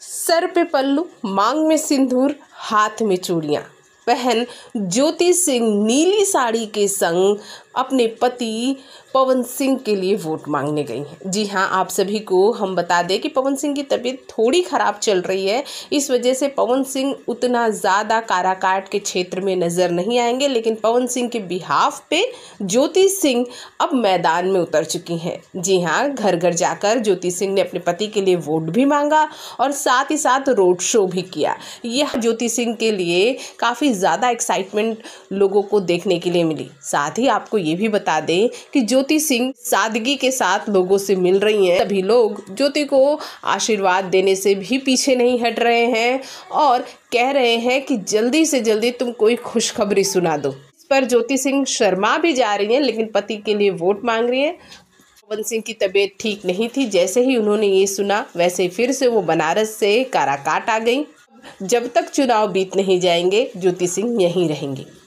Sir पे पल्लू, मांग में सिंदूर, हाथ में चूड़ियाँ। पहन ज्योति सिंह नीली साड़ी के संग अपने पति पवन सिंह के लिए वोट मांगने गई हैं। जी हाँ आप सभी को हम बता दें कि पवन सिंह की तबीयत थोड़ी ख़राब चल रही है। इस वजह से पवन सिंह उतना ज़्यादा काराकाट के क्षेत्र में नज़र नहीं आएँगे, लेकिन पवन सिंह के बिहाफ पे ज्योति सिंह अब मैदान में उतर चुकी हैं। जी हाँ घर घर जाकर ज्योति सिंह ने अपने पति के लिए वोट भी मांगा और साथ ही साथ रोड शो भी किया। यह ज्योति सिंह के लिए काफ़ी ज़्यादा एक्साइटमेंट लोगों को देखने के लिए मिली। साथ ही आपको ये भी बता दें कि ज्योति सिंह सादगी के साथ लोगों से मिल रही हैं। सभी लोग ज्योति को आशीर्वाद देने से भी पीछे नहीं हट रहे हैं और कह रहे हैं कि जल्दी से जल्दी तुम कोई खुशखबरी सुना दो। इस पर ज्योति सिंह शर्मा भी जा रही हैं, लेकिन पति के लिए वोट मांग रही हैं। पवन सिंह की तबीयत ठीक नहीं थी, जैसे ही उन्होंने ये सुना, वैसे फिर से वो बनारस से काराकाट आ गई। जब तक चुनाव बीत नहीं जाएँगे, ज्योति सिंह यहीं रहेंगे।